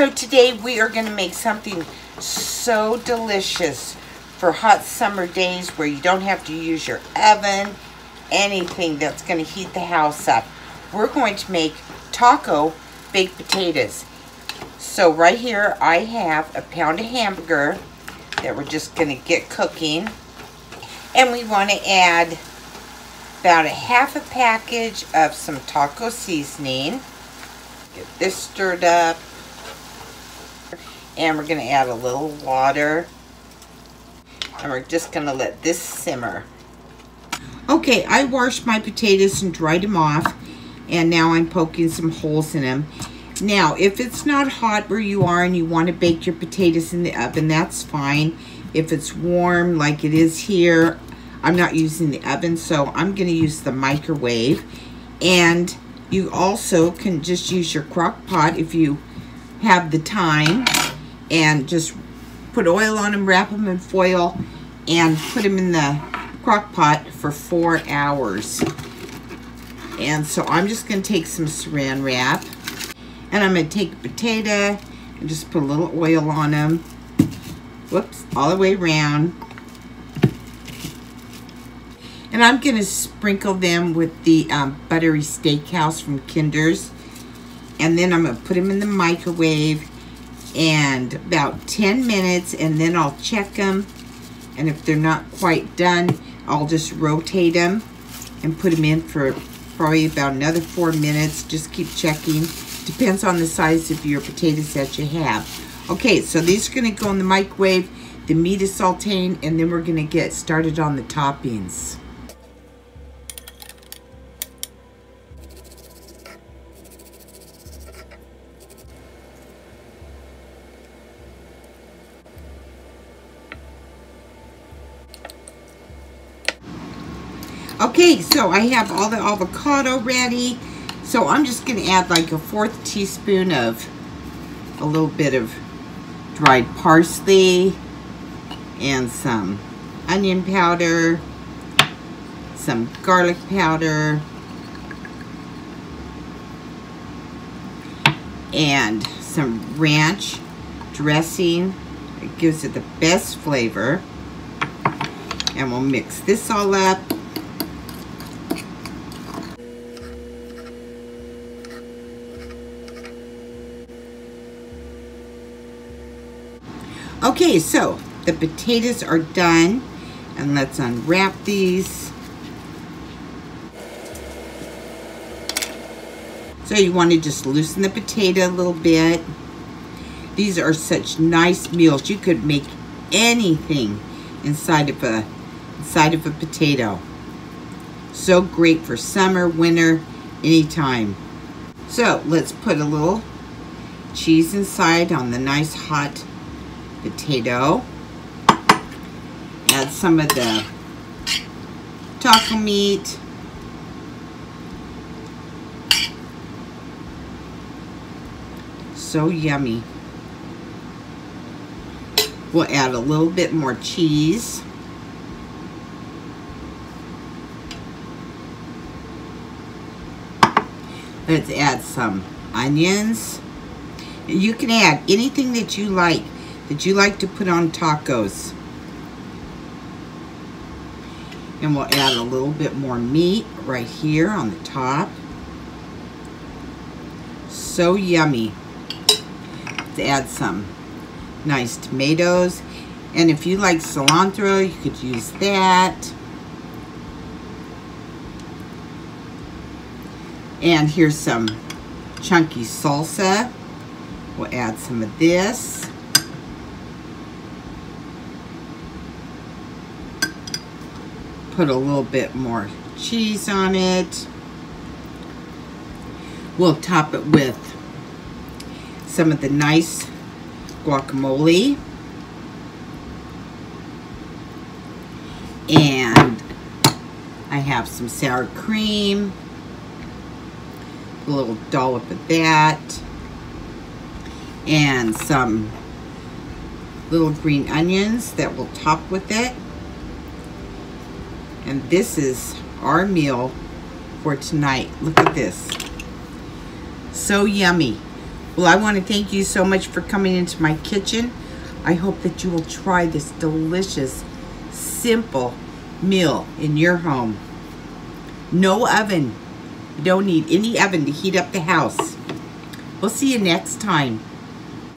So today we are going to make something so delicious for hot summer days where you don't have to use your oven, anything that's going to heat the house up. We're going to make taco baked potatoes. So right here I have a pound of hamburger that we're just going to get cooking. And we want to add about a half a package of some taco seasoning. Get this stirred up. And we're going to add a little water. And we're just going to let this simmer. Okay, I washed my potatoes and dried them off. And now I'm poking some holes in them. Now, if it's not hot where you are and you want to bake your potatoes in the oven, that's fine. If it's warm like it is here, I'm not using the oven, so I'm going to use the microwave. And you also can just use your crock pot if you have the time and just put oil on them, wrap them in foil, and put them in the crock pot for four hours. And so I'm just going to take some saran wrap and I'm going to take a potato and just put a little oil on them. Whoops, all the way around. And I'm going to sprinkle them with the um, buttery steakhouse from Kinder's. And then I'm going to put them in the microwave and about 10 minutes and then I'll check them. And if they're not quite done, I'll just rotate them and put them in for probably about another four minutes. Just keep checking. Depends on the size of your potatoes that you have. Okay, so these are going to go in the microwave. The meat is sauteing, and then we're going to get started on the toppings. Okay, so I have all the avocado ready. So I'm just going to add like a fourth teaspoon of a little bit of dried parsley and some onion powder, some garlic powder, and some ranch dressing. It gives it the best flavor. And we'll mix this all up. Okay, so the potatoes are done. And let's unwrap these. So you want to just loosen the potato a little bit. These are such nice meals. You could make anything inside of a inside of a potato. So great for summer, winter, anytime. So let's put a little cheese inside on the nice hot potato. Add some of the taco meat. So yummy. We'll add a little bit more cheese. Let's add some onions. You can add anything that you like that you like to put on tacos. And we'll add a little bit more meat right here on the top. So yummy. Let's add some nice tomatoes. And if you like cilantro, you could use that. And here's some chunky salsa. We'll add some of this. Put a little bit more cheese on it. We'll top it with some of the nice guacamole. And I have some sour cream. A little dollop of that. And some little green onions that will top with it. And this is our meal for tonight. Look at this. So yummy. Well, I want to thank you so much for coming into my kitchen. I hope that you will try this delicious, simple meal in your home. No oven. You don't need any oven to heat up the house. We'll see you next time.